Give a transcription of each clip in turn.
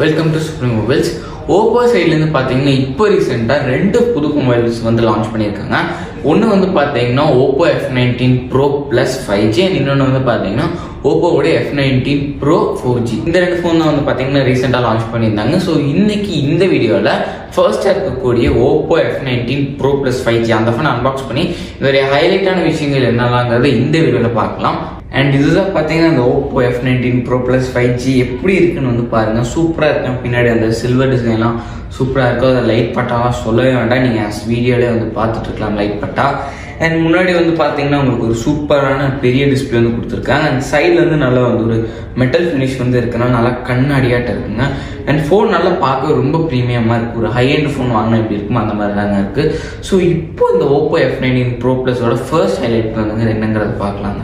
Welcome to supreme mobiles Oppo சைட்லேருந்து பார்த்தீங்கன்னா இப்போ ரீசெண்டாக ரெண்டு புது மொபைல்ஸ் வந்து லான்ச் பண்ணியிருக்காங்க. ஒன்று வந்து பார்த்தீங்கன்னா Oppo F nineteen pro plus five G and இன்னொன்று வந்து பார்த்தீங்கன்னா ஓப்போவோட F nineteen pro four G இந்த ரெண்டு ஃபோன் தான் வந்து பார்த்தீங்கன்னா ரீசெண்டாக லான்ச் பண்ணியிருந்தாங்க. ஸோ இன்னைக்கு இந்த வீடியோவில் ஃபர்ஸ்ட்டாக இருக்கக்கூடிய Oppo F nineteen pro plus five G அந்த ஃபோன் அன்பாக்ஸ் பண்ணி இதோடைய ஹைலைட்டான விஷயங்கள் என்னலாங்கிறத இந்த வீடியோவில் பார்க்கலாம். அண்ட் இதுதான் பார்த்தீங்கன்னா அந்த Oppo F nineteen pro plus five G எப்படி இருக்குன்னு வந்து பாருங்கள் சூப்பராக இருக்கும். பின்னாடி அந்த சில்வர் டிசைன்லாம் சூப்பராக இருக்கும். அதை லைட் பட்டாலாம் சொல்லவே வேண்டாம். நீங்கள் வீடியோலேயே வந்து பார்த்துட்டு இருக்கலாம் லைட் பட்டா. அண்ட் முன்னாடி வந்து பார்த்தீங்கன்னா உங்களுக்கு ஒரு சூப்பரான பெரிய டிஸ்பிளே வந்து கொடுத்துருக்காங்க. அண்ட் சைடில் வந்து நல்லா வந்து ஒரு மெட்டல் ஃபினிஷ் வந்து இருக்குன்னா நல்லா கண்ணாடியாட்ட இருக்குங்க. அண்ட் ஃபோன் நல்லா பார்க்க ரொம்ப ப்ரீமியமாக இருக்குது ஒரு ஹை அண்ட் ஃபோன் வாங்கினா எப்படி இருக்குமோ அந்த மாதிரி தாங்க இருக்குது ஸோ இப்போ இந்த ஓப்போ எஃப் நைன்டீன் ப்ரோ ப்ளஸோட ஃபர்ஸ்ட் ஹைலைட் வந்து என்னங்கிறத பார்க்கலாங்க.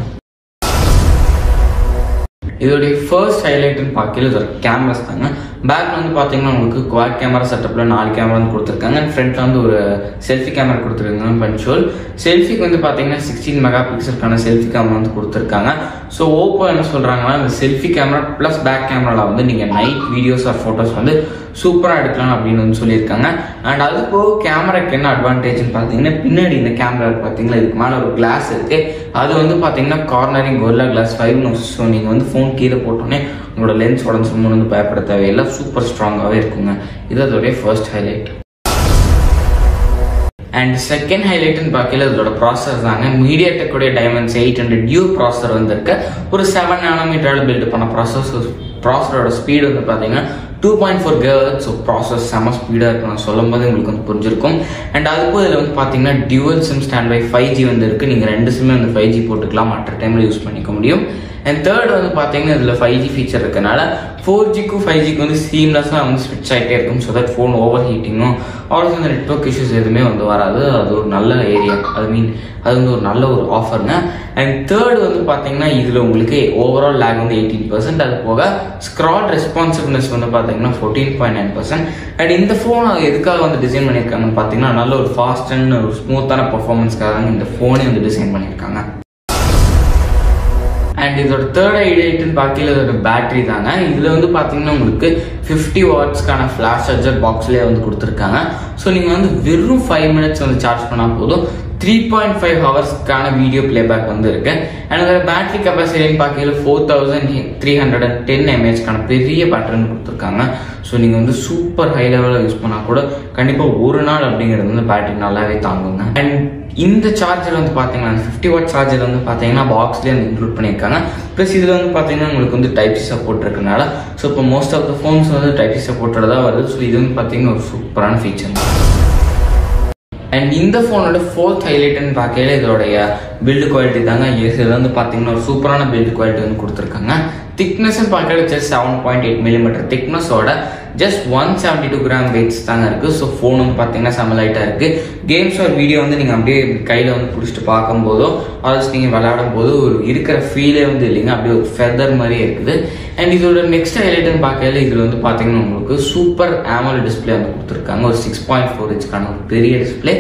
இதோடைய ஃபர்ஸ்ட் ஹைலைட்னு பார்க்கல இதோட கேமராஸ் தாங்க. பேக்கில் வந்து பார்த்தீங்கன்னா உங்களுக்கு குவாட் கேமரா செட்டப்பில் நாலு கேமரா வந்து கொடுத்துருக்காங்க. அண்ட் ஃப்ரண்ட்டில் வந்து ஒரு செல்ஃபி கேமரா கொடுத்துருக்காங்க பஞ்சுவல் செல்ஃபிக்கு வந்து பார்த்தீங்கன்னா சிக்ஸ்டீன் மெகா பிக்சலுக்கான செல்ஃபி கேமரா வந்து கொடுத்துருக்காங்க. ஸோ ஓப்போ என்ன சொல்கிறாங்கன்னா இந்த செல்ஃபி கேமரா ப்ளஸ் பேக் கேமராவில் வந்து நீங்கள் நைட் வீடியோஸ் ஆர் ஃபோட்டோஸ் வந்து சூப்பராக எடுக்கலாம் அப்படின்னு வந்து சொல்லியிருக்காங்க. அண்ட் அது போக கேமராக்கு என்ன அட்வான்டேஜ்னு பார்த்தீங்கன்னா பின்னாடி இந்த கேமரா பார்த்தீங்கன்னா இதுக்கு மேலே ஒரு கிளாஸ் இருக்குது அது வந்து பார்த்தீங்கன்னா Corning Gorilla glass five so நீங்கள் வந்து ஃபோன் கீழே போட்டோன்னே உங்களோட லென்ஸ் உடஞ்சிருமோன்னு வந்து பயப்பட தேவையில்லை. சூப்பர் ஸ்ட்ராங்காகவே இருக்குங்க. இது அதோடைய ஃபர்ஸ்ட் ஹைலைட் அண்ட் செகண்ட் ஹைலைட்னு பார்க்கல இதோட ப்ராசஸ் தாங்க. மீடியா டெக்கோடைய Dimensity eight hundred U processor வந்திருக்கு. ஒரு செவன் நானோமீட்டரால் பில்ட் பண்ண ப்ராசஸ் ப்ராசரோட ஸ்பீடு வந்து பார்த்தீங்கன்னா two point four cores so processor செம்ம ஸ்பீடாக இருக்கும் நான் சொல்லும் போது உங்களுக்கு வந்து புரிஞ்சிருக்கும். அண்ட் அதுக்கு இதில் வந்து பார்த்தீங்கன்னா dual SIM standby five G வந்து இருக்குது நீங்கள் ரெண்டு சிம்மே வந்து ஃபைவ் ஜி போட்டுக்கலாம். மற்ற டைமில் யூஸ் பண்ணிக்க முடியும். அண்ட் தேர்ட் வந்து பார்த்தீங்கன்னா இதில் ஃபைவ் ஜி ஃபீச்சர் இருக்கனால ஃபோர் ஜிக்கும் ஃபைவ் ஜிக்கு வந்து சீம்லெஸ்ஸாக வந்து ஸ்விட்ச் ஆகிட்டே இருக்கும். ஸோ தட் ஃபோன் ஓவர் ஹீட்டிங்கும் ஆல்சோ இந்த நெட்ஒர்க் இஷ்யூஸ் எதுவுமே வந்து வராது. அது ஒரு நல்ல ஏரியா ஐ மீன் அது வந்து ஒரு நல்ல ஒரு ஆஃபருங்க அண்ட் தேர்ட் வந்து பார்த்தீங்கன்னா இதில் உங்களுக்கு ஓவரால் லேக் வந்து எயிட்டீன் பர்சன்ட் அது போக ஸ்க்ராட் ரெஸ்பான்சிவ்னஸ் வந்து பார்த்தீங்கன்னா fourteen point nine percent and இந்த ஃபோன் அது எதுக்காக வந்து டிசைன் பண்ணியிருக்காங்கன்னு பார்த்தீங்கன்னா நல்ல ஒரு ஃபாஸ்ட் அண்ட் ஒரு ஸ்மூத்தான பர்ஃபார்மன்ஸ்க்காக இந்த ஃபோனே வந்து டிசைன் பண்ணியிருக்காங்க. அண்ட் இதோட தேர்ட் ஹைலைட்னு பார்க்கல இதோட பேட்டரி தாங்க. இதில் வந்து பார்த்தீங்கன்னா உங்களுக்கு ஃபிஃப்டி வாட்ஸ்க்கான ஃப்ளாஷ் சார்ஜர் பாக்ஸ்லேயே வந்து கொடுத்துருக்காங்க. ஸோ நீங்கள் வந்து வெறும் ஃபைவ் மினிட்ஸ் வந்து சார்ஜ் பண்ணால் போதும். த்ரீ பாயிண்ட் ஃபைவ் ஹவர்ஸ்க்கான வீடியோ பிளேபேக் வந்து இருக்கு. அண்ட் அதோட பேட்டரி கெப்பாசிட்டின்னு பார்க்கல four thousand three hundred and ten எம்ஏஹெச்க்கான பெரிய பேட்டர்ன் கொடுத்துருக்காங்க. ஸோ நீங்கள் வந்து சூப்பர் ஹை லெவலில் யூஸ் பண்ணால் கூட கண்டிப்பாக ஒரு நாள் அப்படிங்கிறது வந்து பேட்டரி நல்லாவே தாங்குங்க. அண்ட் இந்த சார்ஜர் வந்து பார்த்தீங்கன்னா ஃபிஃப்டி வாட் சார்ஜர் வந்து பார்த்தீங்கன்னா பாக்ஸ்லேயே வந்து இன்க்ளூட் பண்ணியிருக்காங்க. ப்ளஸ் இதில் வந்து பார்த்தீங்கன்னா உங்களுக்கு வந்து டைப் சப்போர்ட் இருக்கனால ஸோ இப்போ மோஸ்ட் ஆஃப் த ஃபோன்ஸ் வந்து டைப் சப்போர்ட்டோட தான் வருது. ஸோ இது வந்து பார்த்தீங்கன்னா ஒரு சூப்பரான ஃபீச்சர் அண்ட் இந்த ஃபோனோட ஃபோர்த் ஹைலைட்னு பார்க்கையில இதோடைய பில்டு குவாலிட்டி தாங்க எஸ் இது வந்து பார்த்தீங்கன்னா ஒரு சூப்பரான பில்டு குவாலிட்டி வந்து கொடுத்துருக்காங்க. திக்னஸ்ன்னு பார்க்கறது just seven point eight millimetre திக்னஸோட just one seventy two gram weights தாங்க இருக்குது ஸோ ஃபோன் வந்து பார்த்தீங்கன்னா செம்ம லைட்டாக இருக்குது கேம்ஸ் ஒரு வீடியோ வந்து நீங்கள் அப்படியே கையில் வந்து பிடிச்சிட்டு பார்க்கும்போதோ ஆல்ஸ் நீங்கள் விளையாடும் போது ஒரு இருக்கிற ஃபீலே வந்து இல்லைங்க. அப்படியே ஒரு ஃபெதர் மாதிரியே இருக்குது. அண்ட் இதோட நெக்ஸ்ட் ஹைலைட்னு பார்க்கல இதில் வந்து பார்த்தீங்கன்னா உங்களுக்கு சூப்பர் ஆமல் டிஸ்பிளே வந்து கொடுத்துருக்காங்க. ஒரு சிக்ஸ் பாயிண்ட் ஃபோர் இன்ச்சுக்கான ஒரு பெரிய டிஸ்பிளே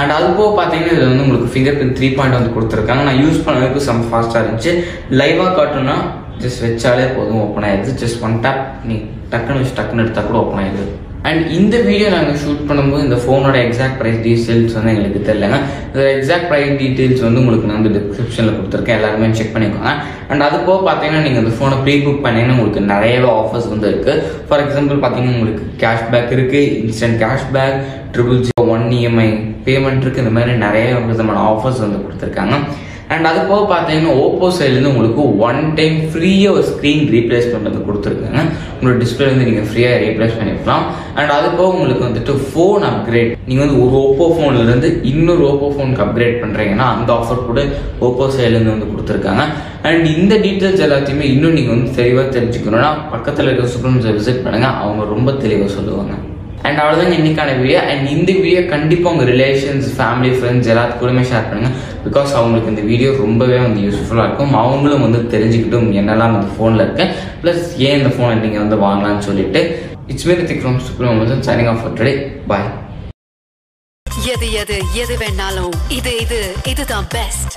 அண்ட் அது போக பார்த்தீங்கன்னா இதில் வந்து உங்களுக்கு ஃபிங்கர் பிரிண்ட் த்ரீ பாயிண்ட் வந்து கொடுத்துருக்காங்க. நான் யூஸ் பண்ண வரைக்கும் செம் ஃபாஸ்ட்டாக இருந்துச்சு. லைவாக காட்டணும்னா ஜஸ்ட் வச்சாலே போதும் ஓப்பன் ஆயிடுது. ஜஸ்ட் ஒன் டேப் நீ டக்குன்னு வச்சு டக்குன்னு எடுத்தால் கூட ஓப்பன் ஆயிடுது. அண்ட் இந்த வீடியோ நாங்கள் ஷூட் பண்ணும்போது இந்த ஃபோனோட எக்ஸாக்ட் ப்ரைஸ் டீட்டெயில்ஸ் வந்து எங்களுக்கு தெரியலங்க. இந்த எக்ஸாக்ட் ப்ரைஸ் டீட்டெயில்ஸ் வந்து உங்களுக்கு நான் வந்து டிஸ்கிரிப்ஷனில் கொடுத்துருக்கேன். எல்லாருமே செக் பண்ணிக்கோங்க. அண்ட் அது போக பார்த்தீங்கன்னா நீங்கள் இந்த ஃபோனை ப்ரீ புக் பண்ணிங்கன்னா உங்களுக்கு நிறையவே ஆஃபர்ஸ் வந்து இருக்குது ஃபார் எக்ஸாம்பிள் பார்த்தீங்கன்னா உங்களுக்கு கேஷ்பேக் இருக்குது instant cashback triple zero one EMI payment இருக்குது இந்த மாதிரி நிறைய விதமான ஆஃபர்ஸ் வந்து கொடுத்துருக்காங்க. அண்ட் அது போக பார்த்தீங்கன்னா ஓப்போ சைட்லேருந்து உங்களுக்கு ஒன் டைம் ஃப்ரீயாக ஒரு ஸ்க்ரீன் ரீப்ளேஸ் பண்ணுறது கொடுத்துருக்காங்க. உங்களோட டிஸ்பிளே வந்து நீங்கள் ஃப்ரீயாக ரீப்ளேஸ் பண்ணிக்கலாம் அண்ட் அது போக உங்களுக்கு வந்துட்டு ஃபோன் அப்கிரேட் நீங்கள் வந்து ஒரு ஓப்போ ஃபோன்லேருந்து இன்னொரு ஓப்போ ஃபோனுக்கு அப்கிரேட் பண்ணுறீங்கன்னா அந்த ஆஃபர் கூட ஓப்போ சைட்லேருந்து வந்து கொடுத்துருக்காங்க. அண்ட் இந்த டீட்டெயில்ஸ் எல்லாத்தையுமே இன்னும் நீங்கள் வந்து தெளிவாக தெரிஞ்சுக்கணும்னா பக்கத்தில் இருக்கிற சுப்ரமணியை விசிட் பண்ணுங்கள் அவங்க ரொம்ப தெளிவாக சொல்லுவாங்க. அண்ட் அவ்வளோதாங்க இன்னைக்கான வீடியோ அண்ட் இந்த வீடியோ கண்டிப்பாக உங்கள் ரிலேஷன்ஸ் ஃபேமிலி ஃப்ரெண்ட்ஸ் எல்லாத்துக்கூடமே ஷேர் பண்ணுங்கள் பிகாஸ் அவங்களுக்கு இந்த வீடியோ ரொம்பவே வந்து யூஸ்ஃபுல்லாக இருக்கும். அவங்களும் வந்து தெரிஞ்சுக்கிட்டும் என்னெல்லாம் அந்த ஃபோனில் இருக்கு. ப்ளஸ் ஏன் இந்த ஃபோனை நீங்கள் வந்து வாங்கலாம்னு சொல்லிட்டு it's very thick from Subramanian signing off today bye எது எது எது வேணாலும் இது இது இதுதான் பெஸ்ட்